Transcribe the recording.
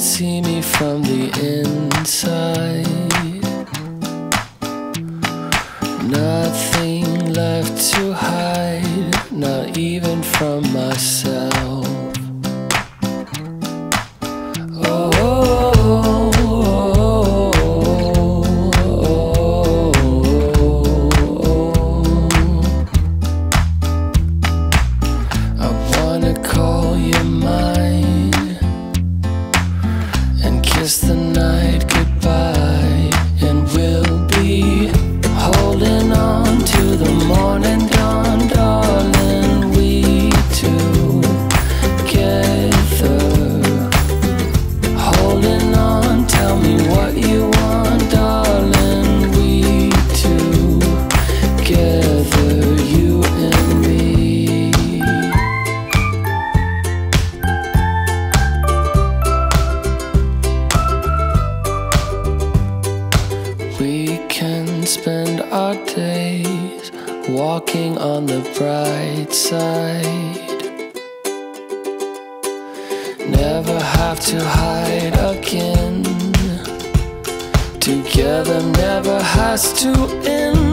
could see me from the inside. Nothing left to hide, not even from myself. Oh. oh, oh, oh I wanna call you my kiss the night spend our days walking on the bright side. Never have to hide again. Together never has to end.